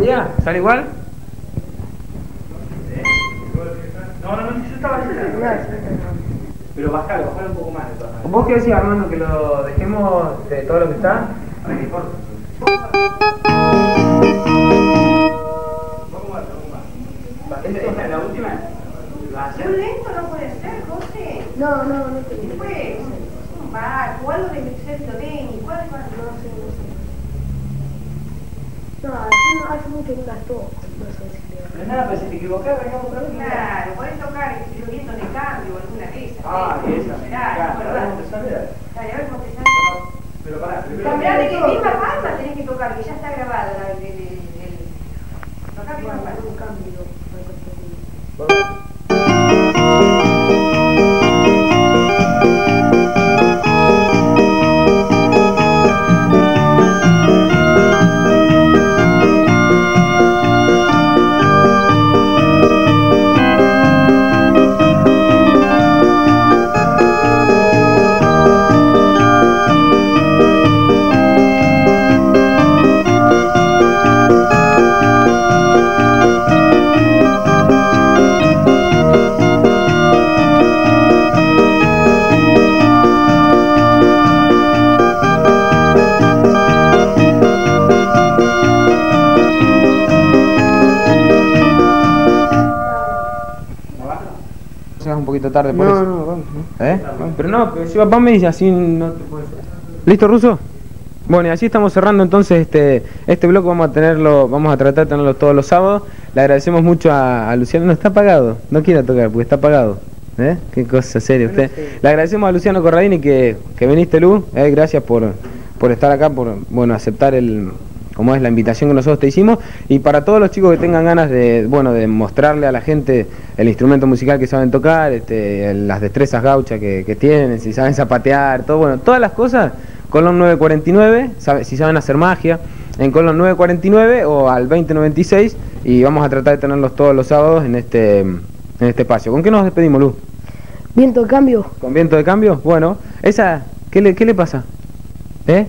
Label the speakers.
Speaker 1: ¿Salía? ¿Sale igual?
Speaker 2: No, no, no, yo estaba allí. Pero bajalo, bajalo un poco más de todas maneras.
Speaker 1: ¿Vos qué decís, Armando, que lo dejemos de todo lo que está?
Speaker 2: A ver, ¿qué importa? Más, más. ¿Esta esta es la última? ¿La
Speaker 3: Muy
Speaker 2: hacer?
Speaker 3: lento no puede ser, José.
Speaker 4: No, no, no te
Speaker 3: ¿Qué puede ser? Un bar, o algo de Sergio Denis, ¿cuál es?
Speaker 4: No sé, no sé. No, hace, hace mucho que gastó.
Speaker 2: Es nada, pero si te equivocás, vengamos otra vez.
Speaker 3: Claro, podés tocar de cambio o alguna de esas.
Speaker 2: Ah, esa. Vamos a empezar.
Speaker 3: Dale, a ver cómo.
Speaker 2: Pero pará, primero.
Speaker 3: Cambiar de que misma palma tenés que tocar, que ya está grabado la, el, el, el, Tocar misma
Speaker 4: Bueno,
Speaker 3: palma.
Speaker 4: un cambio.
Speaker 1: Poquito tarde por
Speaker 4: No,
Speaker 1: eso.
Speaker 4: no, vamos.
Speaker 1: ¿Eh? Pero no, pero si vas vamos y así no te puedes... ¿Listo, Ruso? Bueno, y así estamos cerrando entonces este este blog, vamos a tenerlo, vamos a tratar de tenerlo todos los sábados. Le agradecemos mucho a, a Luciano, no está apagado, no quiere tocar porque está apagado. ¿Eh? Qué cosa seria usted. Le agradecemos a Luciano Corradini que, que viniste, Lu, eh, gracias por, por estar acá, por bueno aceptar el como es la invitación que nosotros te hicimos y para todos los chicos que tengan ganas de bueno de mostrarle a la gente el instrumento musical que saben tocar este, las destrezas gauchas que, que tienen si saben zapatear todo bueno todas las cosas Colón 949 sabe- si saben hacer magia en Colón 949 o al 2096 y vamos a tratar de tenerlos todos los sábados en este en este espacio ¿con qué nos despedimos Luz?
Speaker 4: Viento de cambio.
Speaker 1: ¿con viento de cambio? bueno esa ¿qué le, qué le pasa? ¿eh?